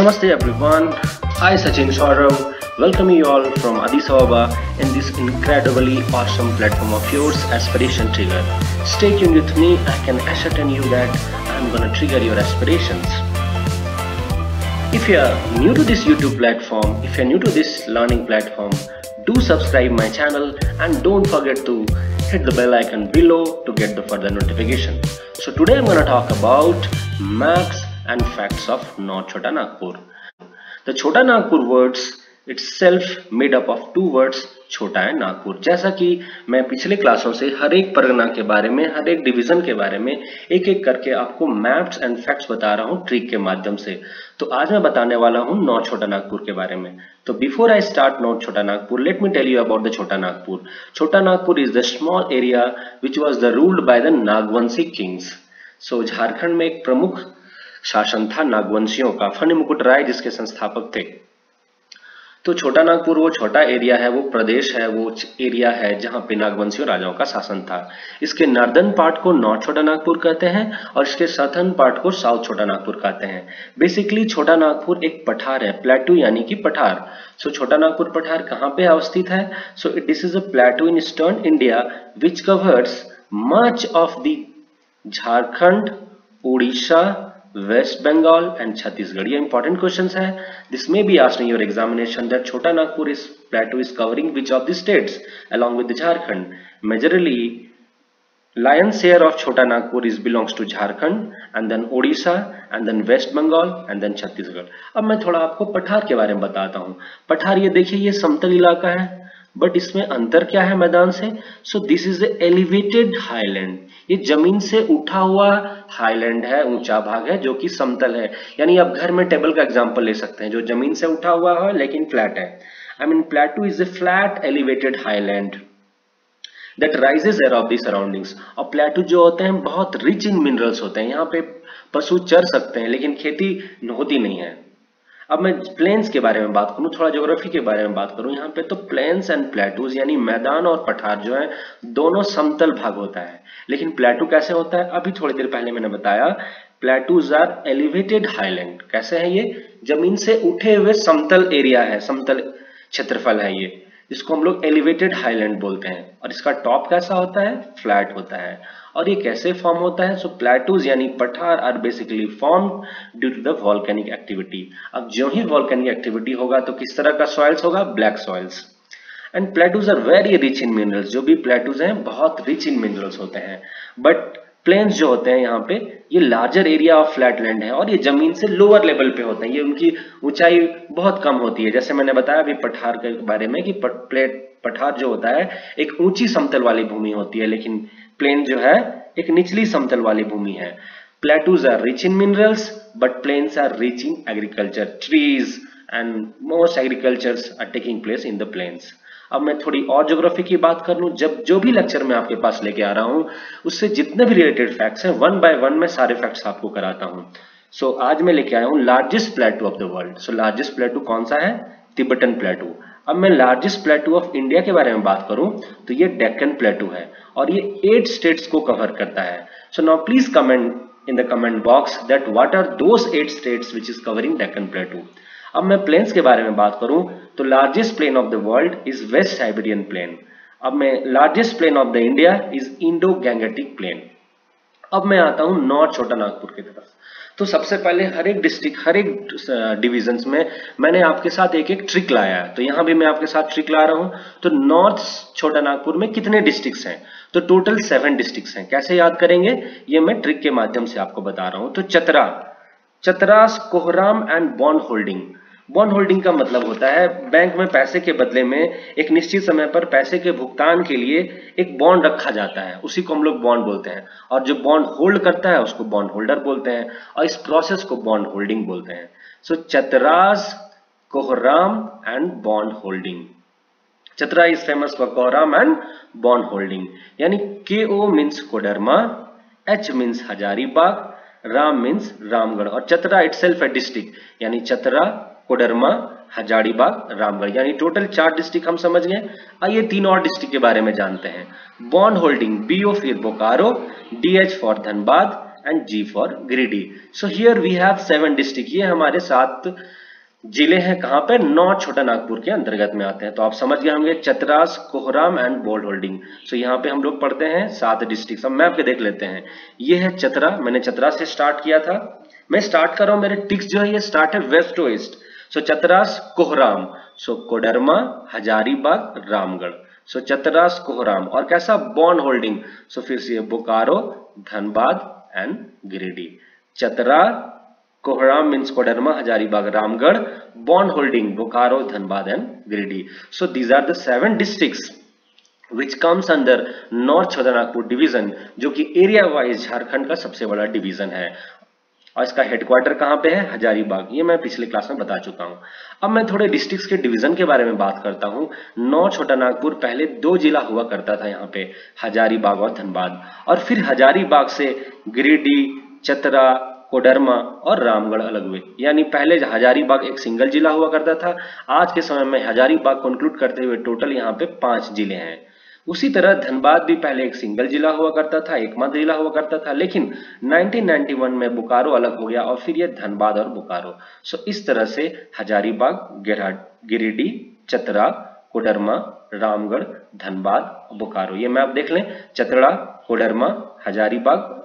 Namaste everyone, I Sachin Saurav welcome you all from Addis Ababa in this incredibly awesome platform of yours Aspiration Trigger. Stay tuned with me, I can ascertain you that I'm gonna trigger your aspirations. If you are new to this YouTube platform, if you're new to this learning platform, do subscribe my channel and don't forget to hit the bell icon below to get the further notification. So today I'm gonna talk about maps and facts of North Chota Nagpur. The Chota Nagpur words itself made up of two words छोटा है नागपुर जैसा कि मैं पिछले क्लासों से हर एक परगना के बारे में, हर एक डिवीज़न के बारे में एक एक करके आपको मैप्स एंड फैक्ट्स बता रहा हूँ ट्रिक के माध्यम से। तो आज मैं बताने वाला हूँ नॉर्थ छोटा नागपुर के बारे में। तो before I start north Chota Nagpur let me tell you about the Chota Nagpur Chota Nagpur is the small area which was the ruled by the Nagvanshi kings so Jharkhand में एक प्रमुख शासन था नागवंशियों का फनी मुकुट राय जिसके संस्थापक थे। तो छोटा नागपुर वो छोटा एरिया है वो प्रदेश है वो एरिया है जहाँ पे नागवंशियों राजाओं का शासन था। इसके नॉर्दर्न पार्ट को नॉर्थ छोटा नागपुर कहते हैं और इसके सदर्न पार्ट को साउथ छोटा नागपुर कहते हैं। बेसिकली छोटा नागपुर एक पठार है प्लेटू यानी कि पठार। सो so, छोटा नागपुर पठार कहाँ पे अवस्थित है? So it this is a plateau in eastern India which covers much of the Jharkhand Orissa west Bengal and Chhattisgarh यह इंपॉर्टेंट क्वेश्चन है। दिसमें भी आज नहीं examination that Chota Nagpur is plateau is covering which of the states along with Jharkhand. Majorly lion share of Chota Nagpur is belongs to Jharkhand and then Odisha and then west Bengal and then Chhattisgarh. अब मैं थोड़ा आपको पठार के बारे में बताता हूँ। पठार, ये देखिए, ये समतल इलाका है। बट इसमें अंतर क्या है मैदान से? So this is elevated highland ये ज़मीन से उठा हुआ हाईलैंड है, ऊँचा भाग है, जो कि समतल है। यानी आप घर में टेबल का एग्जांपल ले सकते हैं, जो ज़मीन से उठा हुआ है, लेकिन फ्लैट है। I mean plateau is a flat elevated highland that rises air of the surroundings और प्लेटू जो होते हैं, बहुत रिच इन मिनरल्स होते हैं। यहाँ पे पशु चर सकते हैं, लेकिन खेती होती नहीं है। अब मैं प्लेन्स के बारे में बात करूँ, थोड़ा ज्योग्राफी के बारे में बात करूँ, यहाँ पे तो प्लेन्स एंड प्लेटूज यानी मैदान और पठार जो है, दोनों समतल भाग होता है। लेकिन प्लेटू कैसे होता है? अभी थोड़ी देर पहले मैंने बताया प्लेटूज आर एलिवेटेड हाईलैंड कैसे है ये? ज़मीन से उठे हुए समतल एरिया है, समतल क्षेत्रफल है ये। इसको हम लोग एलिवेटेड हाईलैंड बोलते हैं। और इसका टॉप कैसा होता है? फ्लैट होता है। और ये कैसे फॉर्म होता है? सो प्लेटूज यानी पठार are basically form due to the volcanic activity अब जो ही वॉल्केनिक एक्टिविटी होगा तो किस तरह का सॉइल्स होगा? Black soils and plateaus are very rich in minerals जो भी प्लेटूज हैं, बहुत रिच इन मिनरल्स होते हैं। बट प्लेन्स जो होते हैं यहाँ पे, ये larger area of flat land है और ये ज़मीन से लोअर लेवल पे होते हैं। ये उनकी ऊंचाई बहुत कम होती है। जैसे मैंने बताया अभी पठार के बारे में कि प्लेट पठार जो होता है, एक ऊँची समतल वाली भूमि होती है, लेकिन प्लेन जो है, एक निचली समतल वाली भूमि है। Plateaus are rich in minerals but plains are rich in agriculture trees and most agriculture are taking place in the plains अब मैं थोड़ी और ज्योग्राफी की बात कर लूँ। जब जो भी लेक्चर मैं आपके पास लेके आ रहा हूँ उससे जितने भी रिलेटेड फैक्ट्स हैं वन बाय वन मैं सारे फैक्ट्स आपको कराता हूँ। सो so, आज मैं लेके आया हूँ largest plateau of the world so largest plateau कौन सा है? तिब्बतन प्लेटू अब मैं लार्जेस्ट प्लेटू ऑफ़ इंडिया के बारे में बात करूँ तो ये डेक्कन प्लेटू है और ये एट स्टेट्स को कवर करता है। So now please comment in the comment box that what are those eight states which is covering Deccan plateau अब मैं प्लेन्स के बारे में बात करूँ तो largest plain of the world is west Siberian plain अब मैं largest plain of the India is Indo Gangetic plain अब मैं आता हूँ नॉर्थ छोटा नागपुर की तरफ़। तो सबसे पहले हर एक डिस्ट्रिक्ट हर एक डिविजन में मैंने आपके साथ एक एक ट्रिक लाया है। तो यहाँ भी मैं आपके साथ ट्रिक ला रहा हूँ। तो नॉर्थ छोटा नागपुर में कितने डिस्ट्रिक्ट्स हैं? तो टोटल सेवन डिस्ट्रिक्ट्स हैं। कैसे याद करेंगे? ये मैं ट्रिक के माध्यम से आपको बता रहा हूँ। तो चतरा चतरास कोहराम and bond holding bond holding का मतलब होता है बैंक में पैसे के बदले में एक निश्चित समय पर पैसे के भुगतान के लिए एक बॉन्ड रखा जाता है। उसी को हम लोग बॉन्ड बोलते हैं। और जो बॉन्ड होल्ड करता है, उसको बॉन्ड होल्डर बोलते हैं और इस प्रोसेस को बॉन्ड होल्डिंग बोलते हैं। सो चतराज कोहराम and bond holding Chatra is famous for कोहराम एंड बॉन्ड होल्डिंग यानी K O means Koderma H means Hazaribagh Ram means Ramgarh और चतरा इट सेल्फ है डिस्ट्रिक्ट यानी चतरा कोडरमा, हजारीबाग, रामगढ़, यानी टोटल चार डिस्ट्रिक्ट हम समझ गए। आइए तीन और डिस्ट्रिक्ट के बारे में जानते हैं। बॉन्ड होल्डिंग बी ओ फिर Bokaro D H for Dhanbad and G for Giridih so here we have seven district ये हमारे सात ज़िले हैं कहाँ पे? नॉर्थ छोटा नागपुर के अंतर्गत में आते हैं। तो आप समझ गए होंगे चतरास, कोहराम एंड बोल्ड होल्डिंग सो यहाँ पे हम लोग पढ़ते हैं सात डिस्ट्रिक्ट अब मैप के देख लेते हैं। ये है चतरा। मैंने चतरा से स्टार्ट किया था। मैं स्टार्ट कर रहा हूँ। मेरे टिक्स जो है, ये स्टार्ट है west to east so Chatra's कोहराम सो कोडरमा हजारीबाग रामगढ़ सो चतरास कोहराम और कैसा बॉन्ड होल्डिंग सो फिर से बोकारो धनबाद एंड गिरिडीह चतरा कोहराम means Koderma Hazaribagh Ramgarh bond holding Bokaro Dhanbad and Giridih so these are the seven districts which comes under north Nagpur division जो कि area wise Jharkhand का सबसे बड़ा डिवीज़न है। और इसका हेडक्वार्टर कहाँ पे है? हजारीबाग। ये मैं पिछले क्लास में बता चुका हूँ। अब मैं थोड़े डिस्ट्रिक्ट्स के डिवीज़न के बारे में बात करता हूँ। नौ छोटा नागपुर, पहले दो जिला हुआ करता था यहाँ पे, हजारीबाग और धनबाद। और फिर हजारीबाग से गिरिडीह, चतरा, कोडरमा और रामगढ़ अलग हुए। यानी पहले हजारीबाग एक सिंगल जिला हुआ करता था। आज के समय में हजारीबाग कंक्लूड करते हुए टोटल यहाँ पे पाँच ज़िले हैं। उसी तरह धनबाद भी पहले एक सिंगल जिला हुआ करता था एकमात्र जिला हुआ करता था, लेकिन 1991 में बोकारो अलग हो गया और फिर ये धनबाद और बोकारो। सो इस तरह से हजारीबाग गिरिडीह, चतरा, कोडरमा, रामगढ़, धनबाद, बोकारो। ये मैप देख लें। Chatra, Koderma, Hazaribagh,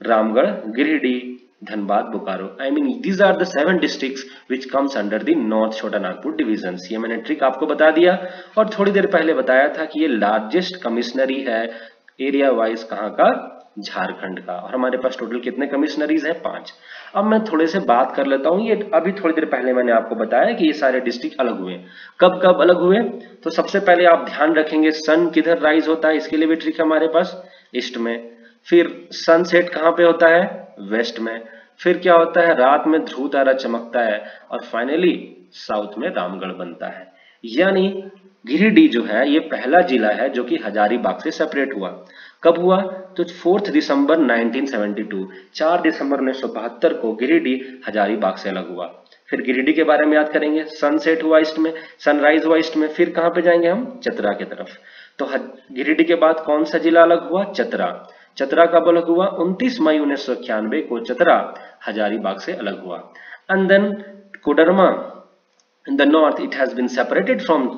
Ramgarh, Giridih Dhanbad Bokaro I mean these are the seven districts which comes under the north Chota Nagpur division ये मैंने ट्रिक आपको बता दिया और थोड़ी देर पहले बताया था कि ये लार्जेस्ट कमिश्नरी है एरिया वाइज कहाँ का? झारखंड का। और हमारे पास टोटल कितने कमिश्नरीज हैं? पाँच। अब मैं थोड़े से बात कर लेता हूँ। ये अभी थोड़ी देर पहले मैंने आपको बताया कि ये सारे डिस्ट्रिक्ट अलग हुए। कब कब अलग हुए? तो सबसे पहले आप ध्यान रखेंगे सन किधर राइज होता है? इसके लिए भी ट्रिक हमारे पास। ईस्ट में। फिर सनसेट कहाँ पे होता है? वेस्ट में। फिर क्या होता है? रात में ध्रुव तारा चमकता है और फाइनली साउथ में रामगढ़ बनता है। यानी गिरिडीह जो है, ये पहला जिला है जो कि हजारीबाग से सेपरेट हुआ। कब हुआ? तो फोर्थ दिसंबर 1972 4 दिसंबर उन्नीस सौ बहत्तर को गिरिडीह हजारीबाग से अलग हुआ। फिर गिरिडीह के बारे में याद करेंगे। सनसेट हुआ ईस्ट में सनराइज हुआ ईस्ट में, फिर कहाँ पे जाएँगे हम? चतरा की तरफ़। तो गिरिडीह के बाद कौन सा जिला अलग हुआ? चतरा। चतरा कब अलग हुआ 29 मई उन्नीस सौ इक्यानवे को चतरा हजारीबाग से अलग हुआ। And then Koderma in the north it has been separated from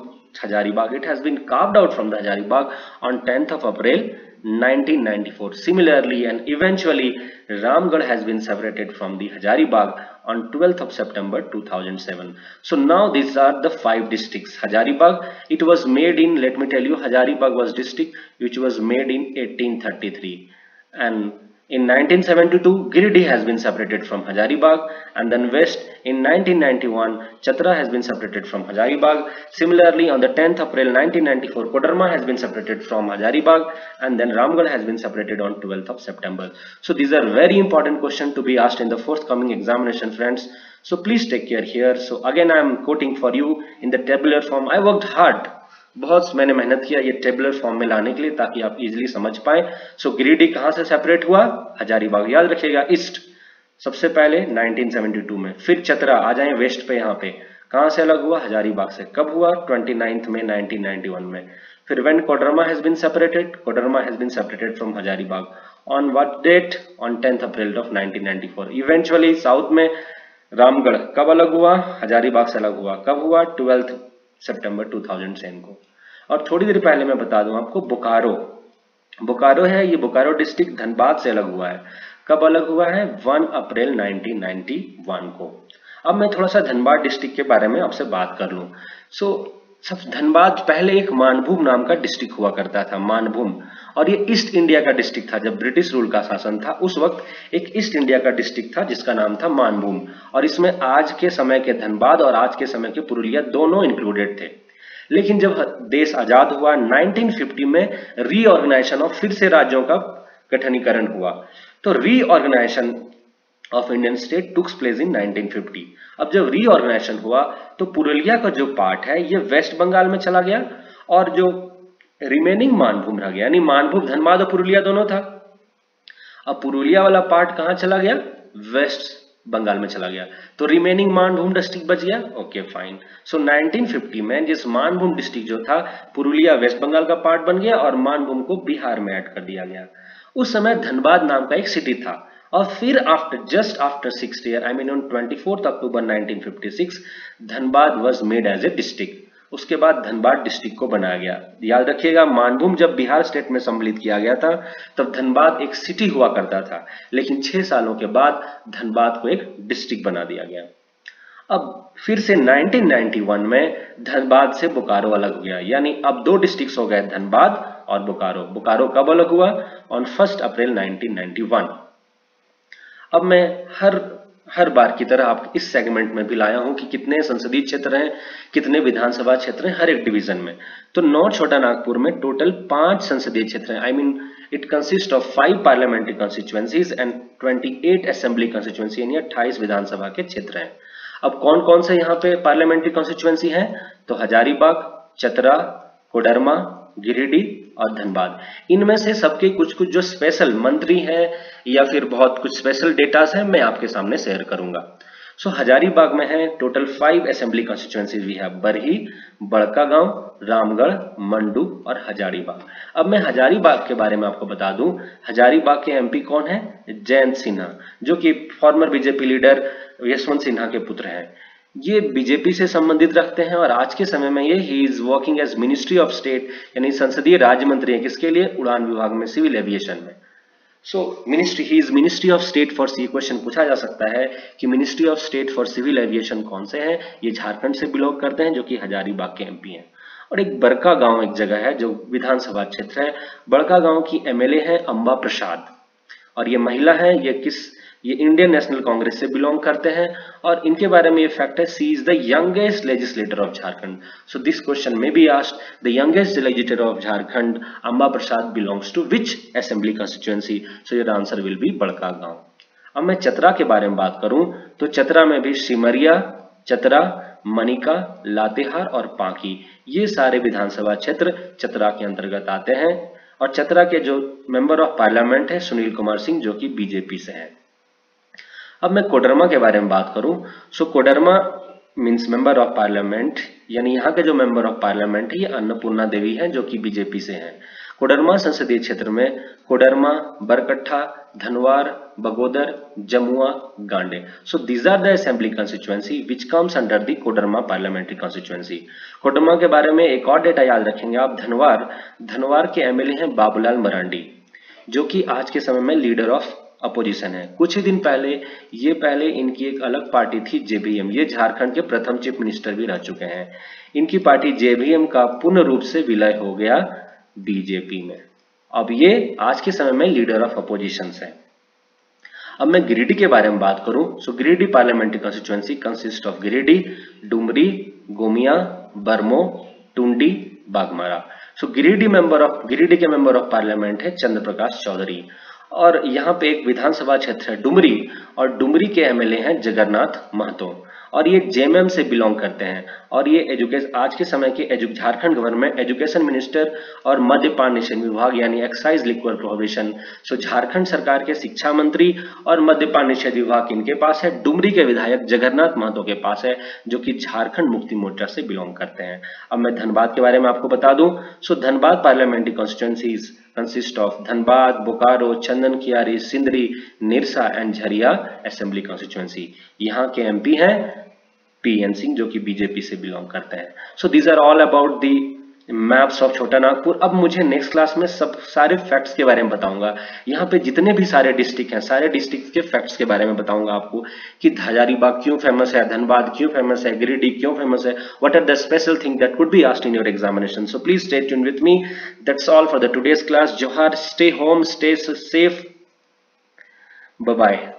Hazaribagh. It has been carved out from the Hazaribagh on tenth of April 1994 similarly and eventually Ramgarh has been separated from the Hazaribagh. On 12th of September 2007 so now these are the five districts. Hazaribagh it was made in let me tell you Hazaribagh was district which was made in 1833 and in 1972, Giridih has been separated from Hazaribagh and then west in 1991, Chatra has been separated from Hazaribagh. Similarly, on the 10th April 1994, Kodarma has been separated from Hazaribagh and then Ramgarh has been separated on 12th of September. So these are very important questions to be asked in the forthcoming examination friends. So please take care here. So again I am quoting for you in the tabular form. I worked hard बहुत मैंने मेहनत किया ये tabular form में लाने के लिए ताकि आप इजीली समझ पाए। सो गिरिडी कहाँ से सेपरेट हुआ? हजारीबाग याद रखिएगा ईस्ट सबसे पहले 1972 में। फिर चतरा, आ जाए वेस्ट पे यहाँ पे। कहाँ से अलग हुआ? हजारीबाग से। कब हुआ? ट्वेंटी में 1991 में। फिर when Koderma has been separated Koderma has been separated from Hazaribagh on what date on 10th April of 1994 eventually south में रामगढ़ कब अलग हुआ? हजारीबाग से अलग हुआ। कब हुआ? ट्वेल्थ सितंबर 2010 को और थोड़ी देर पहले मैं बता दूँ आपको बोकारो। बोकारो है ये बोकारो डिस्ट्रिक्ट धनबाद से अलग हुआ है। कब अलग हुआ है? 1 अप्रैल 1991 को। अब मैं थोड़ा सा धनबाद डिस्ट्रिक्ट के बारे में आपसे बात कर लूँ। सो so, सब धनबाद पहले एक मानभूम नाम का डिस्ट्रिक्ट हुआ करता था, मानभूम। और ये ईस्ट इंडिया का डिस्ट्रिक्ट था, जब ब्रिटिश रूल का शासन था, उस वक्त एक ईस्ट इंडिया का डिस्ट्रिक्ट था, जिसका नाम था मानभूम। और इसमें आज के समय के धनबाद और आज के समय के पुरुलिया दोनों इंक्लूडेड थे। लेकिन जब देश आज़ाद हुआ 1950 में रीऑर्गेनाइजेशन और फिर से राज्यों का गठनीकरण हुआ। तो reorganisation of Indian state took place in 1950 अब जब रीऑर्गेनाइजेशन हुआ तो पुरुलिया का जो पार्ट है, ये वेस्ट बंगाल में चला गया और जो रिमेनिंग मानभूम रह गया, यानी मानभूम धनबाद और पुरुलिया दोनों था। अब पुरुलिया वाला पार्ट कहाँ चला गया? वेस्ट बंगाल में चला गया। तो रिमेनिंग मानभूम डिस्ट्रिक्ट बच गया। ओके फाइन सो 1950 में जिस मानभूम डिस्ट्रिक्ट जो था, पुरुलिया वेस्ट बंगाल का पार्ट बन गया और मानभूम को बिहार में ऐड कर दिया गया। उस समय धनबाद नाम का एक सिटी था। और फिर after just after six year I mean on twenty October 1956 Dhanbad was made as a district उसके बाद धनबाद डिस्ट्रिक्ट को बनाया गया। याद रखिएगा, मानभूम जब बिहार स्टेट में सम्मिलित किया गया था, तब धनबाद एक सिटी हुआ करता था। लेकिन छह सालों के बाद धनबाद को एक डिस्ट्रिक्ट बना दिया गया। अब फिर से 1991 में धनबाद से बोकारो अलग हो गया। यानी अब दो डिस्ट्रिक्ट हो गए धनबाद और बोकारो बोकारो कब अलग हुआ? ऑन फ़र्स्ट अप्रैल 1991 अब मैं हर हर बार की तरह आप इस सेगमेंट में भी लाया हूँ कि कितने संसदीय क्षेत्र हैं, कितने विधानसभा क्षेत्र हैं, हर एक डिवीज़न में। तो नॉर्थ छोटा नागपुर में टोटल पाँच संसदीय क्षेत्र हैं। I mean it consist of five parliamentary constituencies and 28 assembly constituency यानी अट्ठाईस विधानसभा के क्षेत्र हैं। अब कौन कौन से यहाँ पे पार्लियामेंट्री कॉन्स्टिट्युएंसी है? तो हजारीबाग, चतरा, कोडरमा, गिरिडीह और धनबाद इनमें से सबके कुछ कुछ जो स्पेशल मंत्री हैं या फिर बहुत कुछ स्पेशल डेटास हैं मैं आपके सामने शेयर करूँगा। सो so, हजारीबाग में है टोटल फाइव असेंबली कॉन्स्टिट्यूएंसीज भी है बरही बड़का गाँव रामगढ़ मंडू और हजारीबाग। अब मैं हजारीबाग के बारे में आपको बता दूँ। हजारीबाग के एमपी कौन है? जयंत सिन्हा जो कि former BJP leader Yashwant Sinha के पुत्र हैं। ये बीजेपी से संबंधित रखते हैं और आज के समय में ये he is working as ministry of state यानी संसदीय राज्य मंत्री है, किसके लिए? उड़ान विभाग में सिविल एविएशन में। So ministry he is ministry of state for C question पूछा जा सकता है कि ministry of state for civil aviation कौन से हैं? ये झारखंड से बिलोंग करते हैं, जो कि हजारीबाग के एमपी हैं। और एक बड़का गाँव एक जगह है, जो विधानसभा क्षेत्र है। बड़का गाँव की एमएलए है अंबा प्रसाद। और ये महिला है, ये किस ये इंडियन नेशनल कांग्रेस से बिलोंग करते हैं और इनके बारे में ये फैक्ट है she is the youngest legislator of Jharkhand so this question में be asked the youngest legislator of Jharkhand Amba Prasad belongs to which assembly constituency so your answer will be Barkagaon अब मैं चतरा के बारे में बात करूँ तो चतरा में भी सिमरिया, चतरा, मनिका, लातेहार और पांकी, ये सारे विधानसभा क्षेत्र चतरा के अंतर्गत आते हैं। और चतरा के जो मेंबर ऑफ़ पार्लियामेंट है, सुनील कुमार सिंह, जो कि बीजेपी से हैं। अब मैं कोडरमा के बारे में बात करूँ। So Koderma means member of parliament यानी यहाँ के जो मेंबर ऑफ़ पार्लियामेंट है, ये अन्नपूर्णा देवी हैं, जो कि बीजेपी से हैं। कोडरमा संसदीय क्षेत्र में Koderma, Barkatha, Dhanwar, Bagodar, Jamua, Gandey. So these are the assembly constituency which comes under the Koderma parliamentary constituency Koderma के बारे में एक और डेटा याद रखेंगे आप, धनवार। धनवार के एमएलए हैं बाबूलाल मरांडी, जो कि आज के समय में लीडर ऑफ़ अपोजिशन है। कुछ ही दिन पहले, ये पहले इनकी एक अलग पार्टी थी जेबीएम। ये झारखंड के प्रथम चीफ मिनिस्टर भी रह चुके हैं। इनकी पार्टी जेबीएम का पूर्ण रूप से विलय हो गया बीजेपी में। अब ये आज के समय में लीडर ऑफ़ अपोजिशन है। अब मैं गिरिडीह के बारे में बात करूँ। So Giridih parliamentary constituency consist of Giridih Dumri, Gomia, Bermo, Tundi, Baghmara. So Giridih member of Giridih के मेंबर ऑफ़ पार्लियामेंट है चंद्र प्रकाश चौधरी। और यहाँ पे एक विधानसभा क्षेत्र है डुमरी, और डुमरी के एमएलए हैं जगन्नाथ महतो। और ये जेएमएम से बिलोंग करते हैं। और ये एजुकेशन आज के समय के एजु, झारखंड गवर्नमेंट एजुकेशन मिनिस्टर और मद्यपान निषेध विभाग यानी excise liquor prohibition so Jharkhand सरकार के शिक्षा मंत्री और मद्यपान निषेध विभाग इनके पास है। डुमरी के विधायक जगन्नाथ महतो के पास है, जो कि झारखंड मुक्ति मोर्चा से बिलोंग करते हैं। अब मैं धनबाद के बारे में आपको बता दूँ। So Dhanbad parliamentary constituencies consist of Dhanbad, Bokaro, Chandan Kiari, Sindri, Nirsa and Jharia Assembly Constituency. यहाँ के एमपी हैं पी एन सिंह जो कि बीजेपी से बिलोंग करते हैं so these are all about the maps of Chota Nagpur अब मुझे नेक्स्ट क्लास में सब सारे फैक्ट्स के बारे में बताऊँगा। यहाँ पे जितने भी सारे डिस्ट्रिक्ट हैं, सारे डिस्ट्रिक्ट के फैक्ट्स के बारे में बताऊँगा आपको कि हजारीबाग क्यों फ़ेमस है, धनबाद क्यों फ़ेमस है, गिरिडीह क्यों फ़ेमस है what are the special thing that could be asked in your examination so please stay tune with me that's all for the today's class Johar stay home stay safe bye